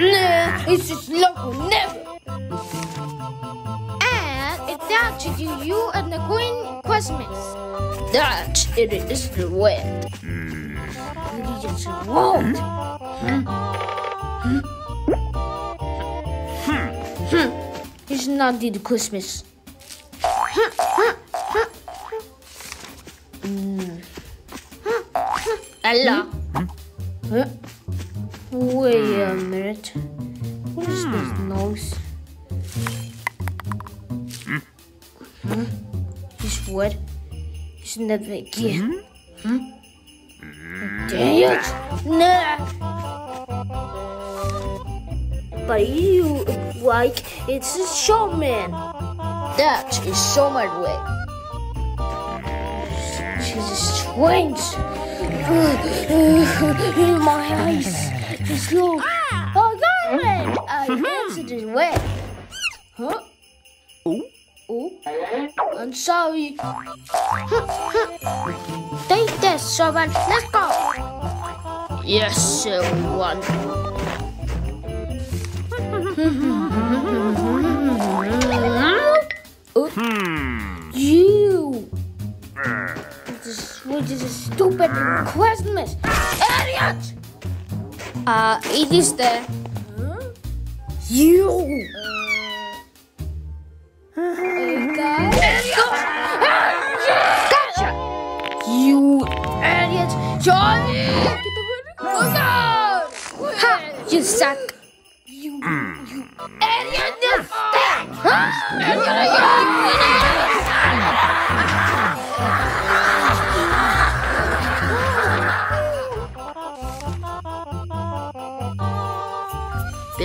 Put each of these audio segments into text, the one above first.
Nah, it's just local, never. And it's down to you, you and the Queen Christmas. That it is the way. It is wrong. Hmm. Hmm. Hmm. It's not the Christmas. Ella. Mm. Huh? Wait a minute. What is this hmm. nose? Huh? This what? Isn't that big? Yeah. Hmm? hmm. Dang it! Nah! But you like it's a showman. That is so showman way. She's a strange. In my eyes. Just look. Oh, got it! I answered it way. Huh? Oh? Oh, I'm sorry. Take this, servant. Let's go. Yes, everyone. oh, which is a stupid Christmas. Idiot! Uh, it is there. You. Gotcha! You idiot! Johnny! Look out! Ha! You suck! You, you idiot! This thing!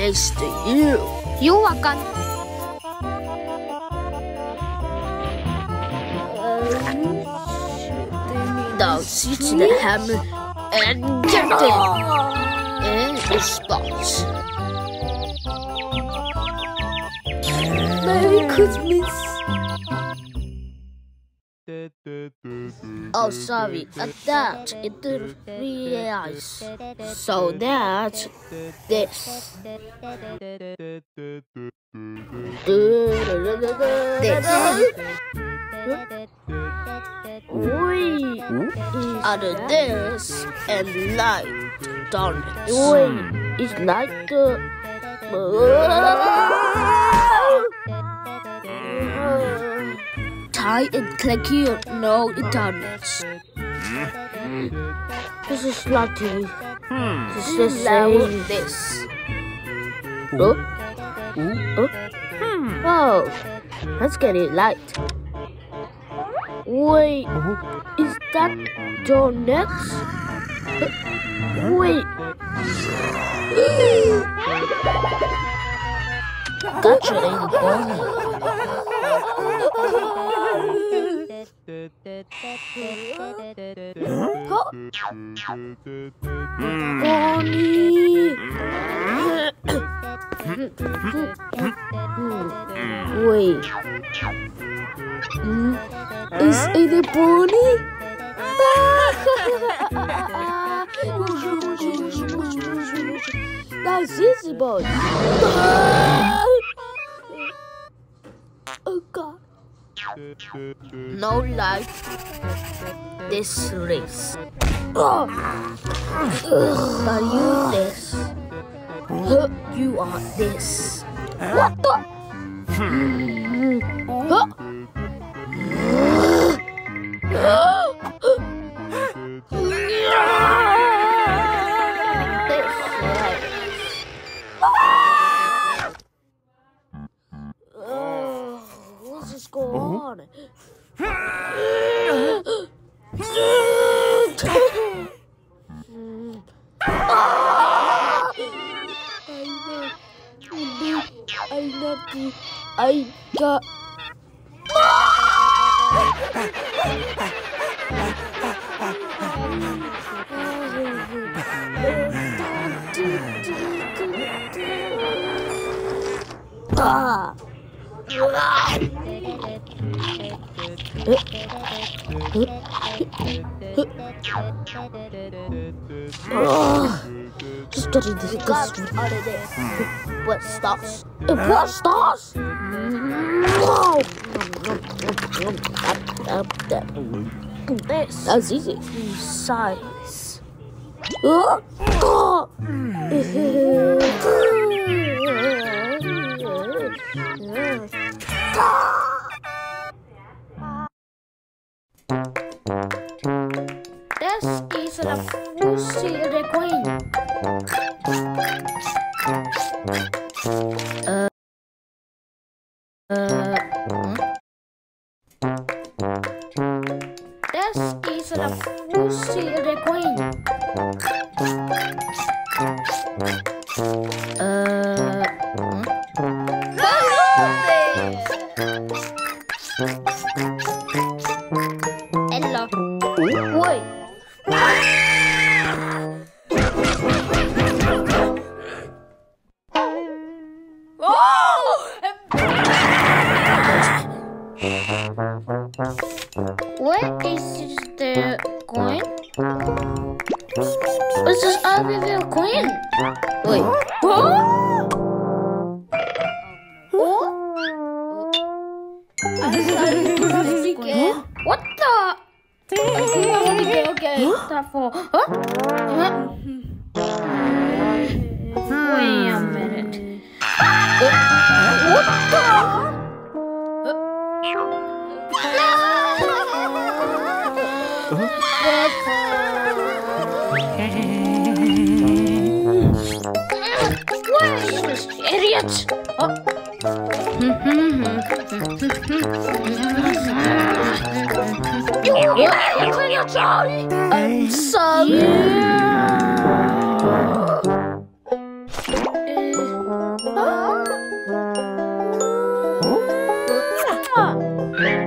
Best to you. You are gone. Now sit the hammer and get it in the spot. Merry Christmas. Oh, oh, sorry, at that it didn't realize. So that's this. This. We of this and light donuts. Wait, it's like the. Tie and click here. No, it donuts. This is lucky. Hmm. This is the. This. Oh. Oh. Oh. Let's get it light. Wait, uh-huh. is that donuts? Wait. Gotcha, ain't bunny. Bunny. Wait. Hmm? Is it a pony? That's easy, boy. No life. This race. Oh. Are you this? You are this. What the? Just getting disgusted. Out of this. What stops? Was stars. Wow. This That's easy. size. Uh, uh. Oh, oh. This is the Lucy the Queen. This is the Lucy the Queen. Wait a minute. What the? What is? Oh. Charlie! I'm sorry.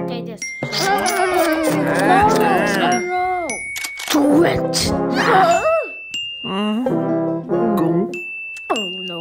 Okay, this. No. Do it. Oh no.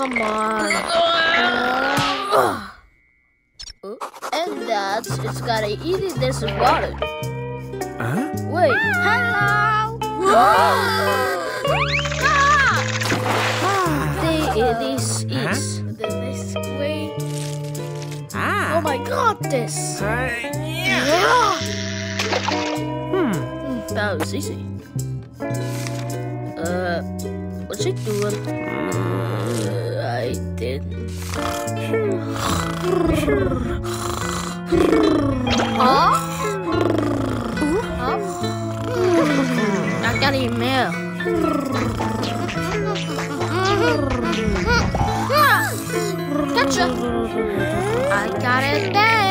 come on. And that it's gotta eat it this water. Huh? Wait. Hello! There this is the next way. Oh my god, this! Hmm, That was easy. Uh, what's he doing? Uh, I didn't. Huh? Huh? I got an email. Gotcha. I got it there.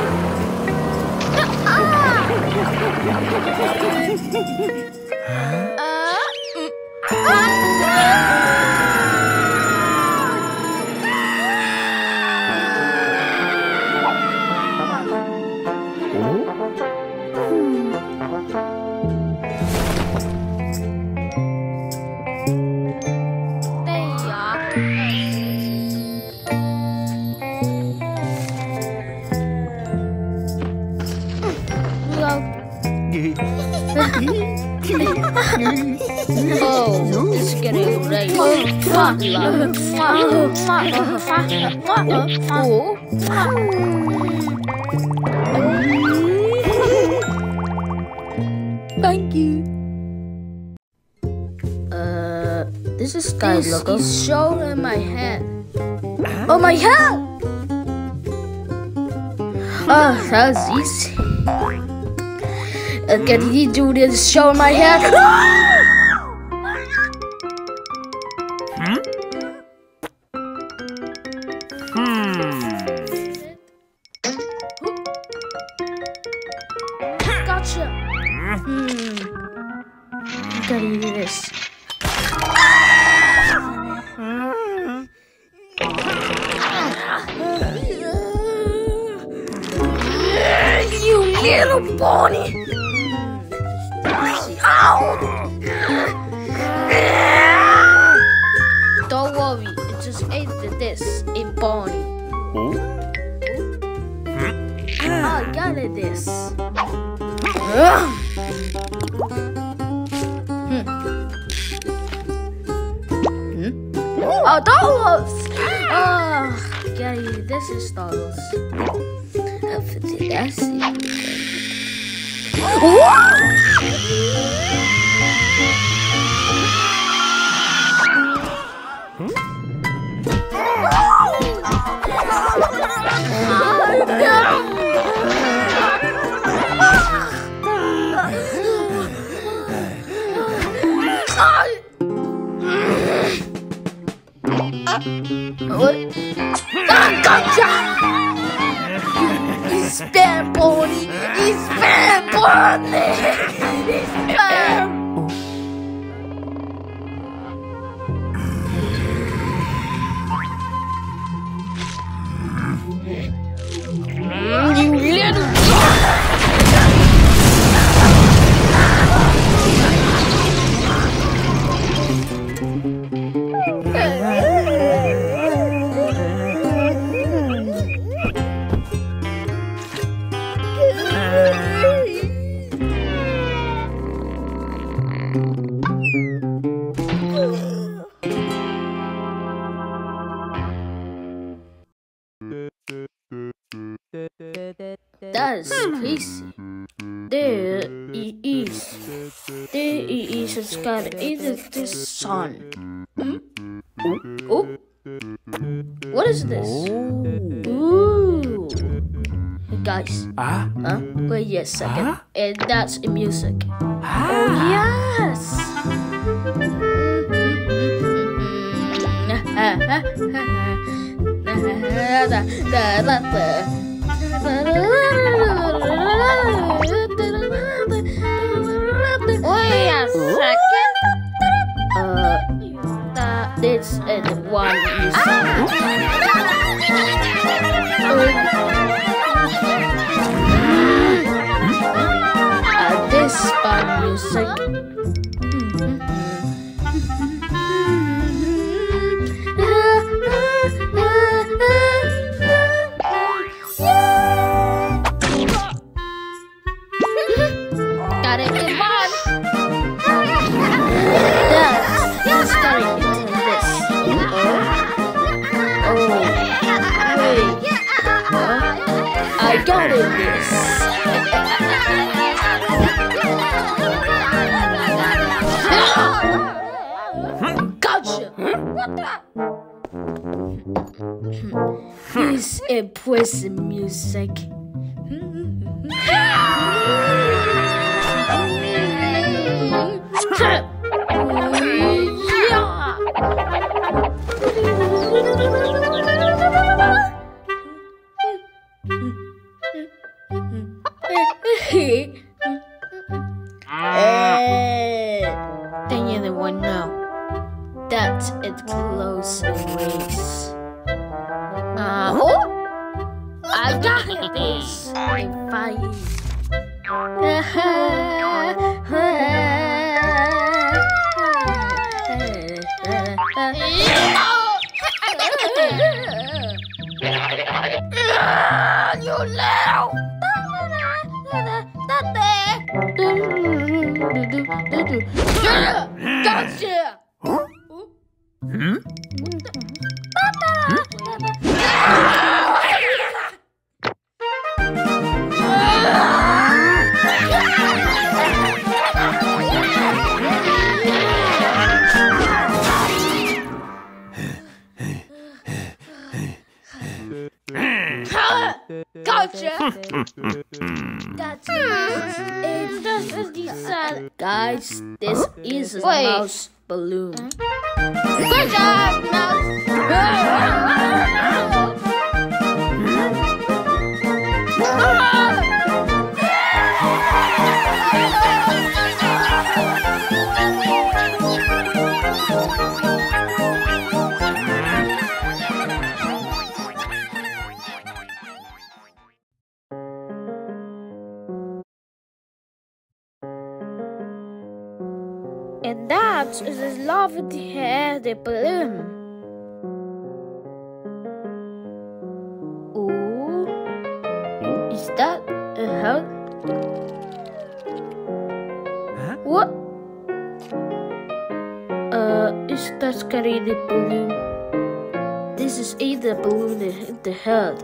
Ha ha ha ha ha! Thank you. Uh, this is Sky This logo. is showing my head. Oh, my head! Oh, that was easy. Uh, can you do this show my head? this. Ugh. Hmm. Hmm? Oh, Star Wars! Oh, Gary, this is Star Wars. For the- That's it. What? Ah, gotcha! He's spam pony! He's spam pony! He's! Sun. Hmm? Oh. What is this? Ooh. Guys. Ah? Huh? Wait a second. Huh? And that's music. Oh Ah? yes. Wait a second. Uh, that is the one you saw. Uh, this music. He's a prison music. Ah. Eh, then you the one know that it Got this! If Gotcha! Gotcha. It's just the Guys, this is a Wait. mouse balloon. Good job, mouse! Is the love of the hair, the balloon. Ooh, is that a hug? Huh? What? Uh, is that scary the balloon? This is either balloon in the head.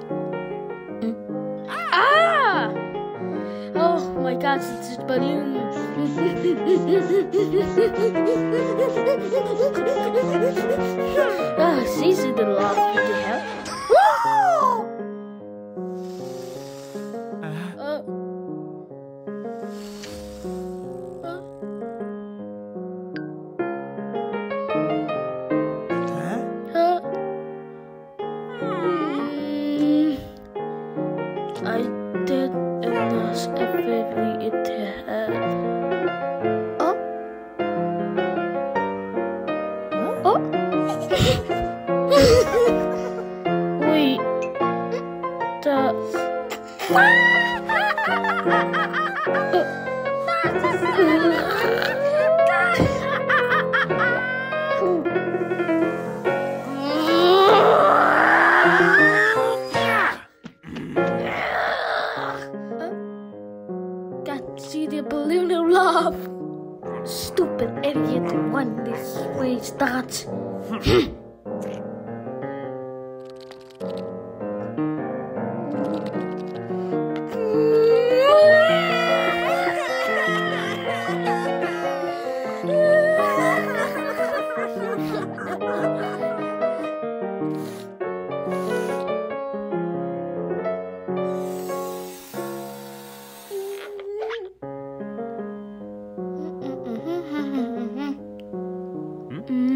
My god, it's a balloon. ah, she's in the love with the hell. Uh-huh. Uh. Uh-huh. Uh. Hmm. Mm. I did was a baby in. Oh? Oh? Wait. That's.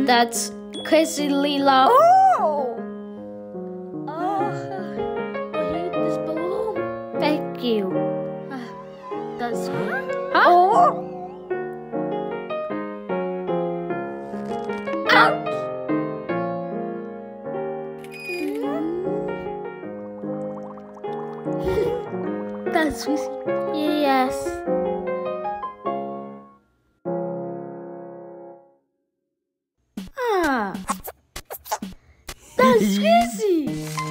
That's crazy Lila. Oh! That's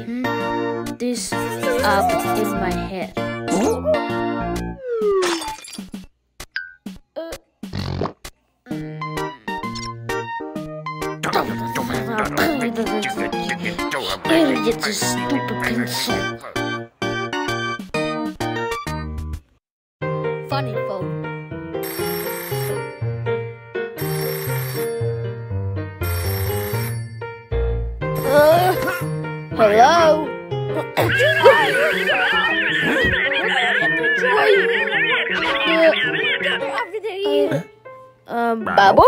up in my head. Here you get this stupid pencil. Funny phone. Uh, hello? Bubble?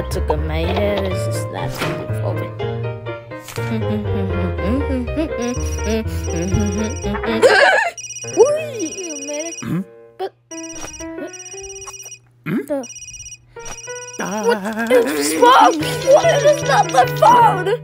When this start to get my hair is just not for me. Ooh, you made it. But hmm? the hmm? smoke? What is not the phone?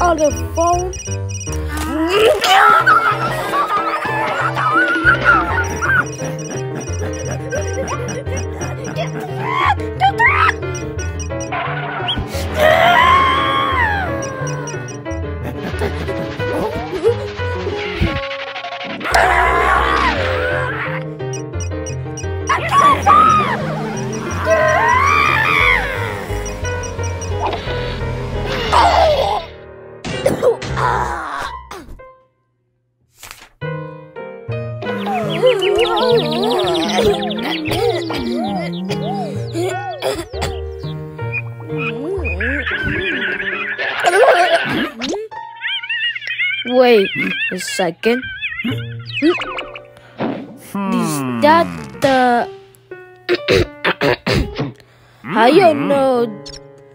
On the phone? A second. Hmm. Is that the? How you know?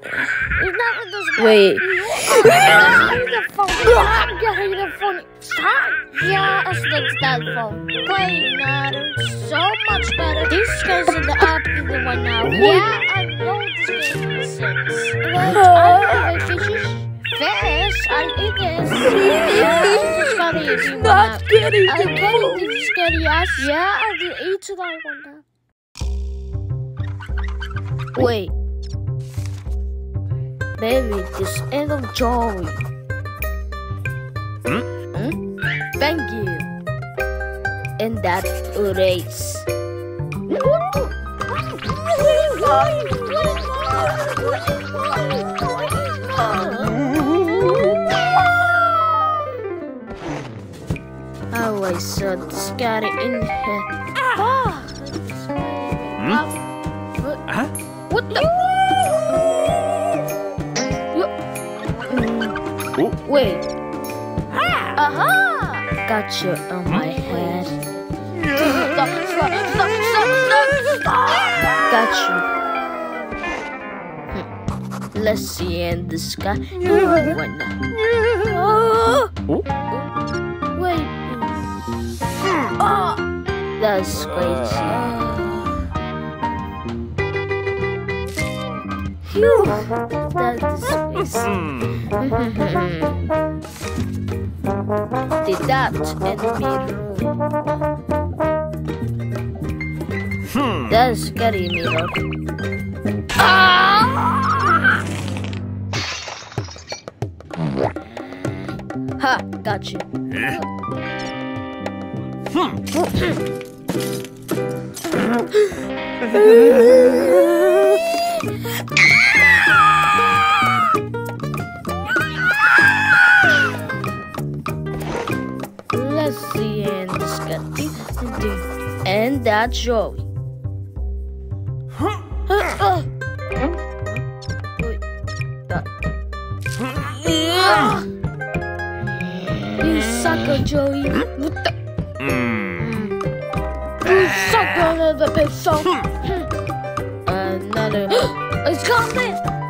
It's not with this Wait. the. I'm getting the phone. Stop. Yeah, it's the that phone. Way matter so much better. This goes in the app in the one now. Yeah, I know this game makes sense. But I have fishes. Fish, I eat this. Yeah, I'm eat you Not up. getting I'm the getting phone. this scary ass. Yeah, I will eat that one now. Wait. Maybe this ain't of Joey. Hmm? Thank you. And that erase. Oh, I saw the scary in here. Ah, Huh? what the? Mm. Wait, Aha! got you on my head. Stop, stop, stop, stop, stop, stop! Got you. Hmm. Let's see in the sky. Now. Wait. That's crazy. Phew, that is. Did hmm. that and mirror. That's scary mirror. Ah! Ha, got you. Let's see, and that's Joey. Uh, uh, you sucker, Joey. What the? The pistol. Another. it's coming.